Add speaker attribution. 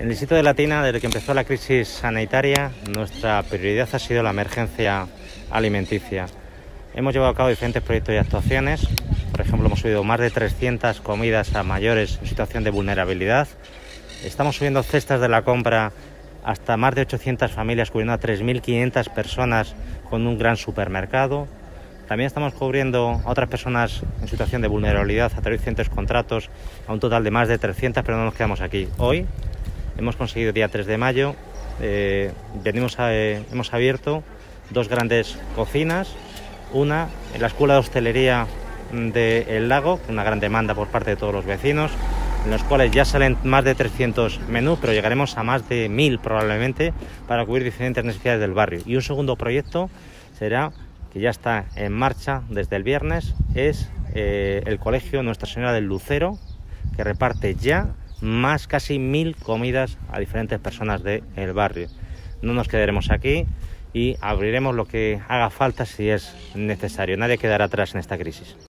Speaker 1: En el distrito de Latina, desde que empezó la crisis sanitaria, nuestra prioridad ha sido la emergencia alimenticia. Hemos llevado a cabo diferentes proyectos y actuaciones. Por ejemplo, hemos subido más de 300 comidas a mayores en situación de vulnerabilidad. Estamos subiendo cestas de la compra hasta más de 800 familias, cubriendo a 3.500 personas con un gran supermercado. También estamos cubriendo a otras personas en situación de vulnerabilidad a través de contratos, a un total de más de 300, pero no nos quedamos aquí. Hoy hemos conseguido, día 3 de mayo, eh, eh, hemos abierto dos grandes cocinas, una en la Escuela de Hostelería del El Lago, una gran demanda por parte de todos los vecinos, en los cuales ya salen más de 300 menús, pero llegaremos a más de 1000 probablemente para cubrir diferentes necesidades del barrio. Y un segundo proyecto será, que ya está en marcha desde el viernes, es eh, el Colegio Nuestra Señora del Lucero, que reparte ya más casi mil comidas a diferentes personas del barrio. No nos quedaremos aquí y abriremos lo que haga falta si es necesario. Nadie quedará atrás en esta crisis.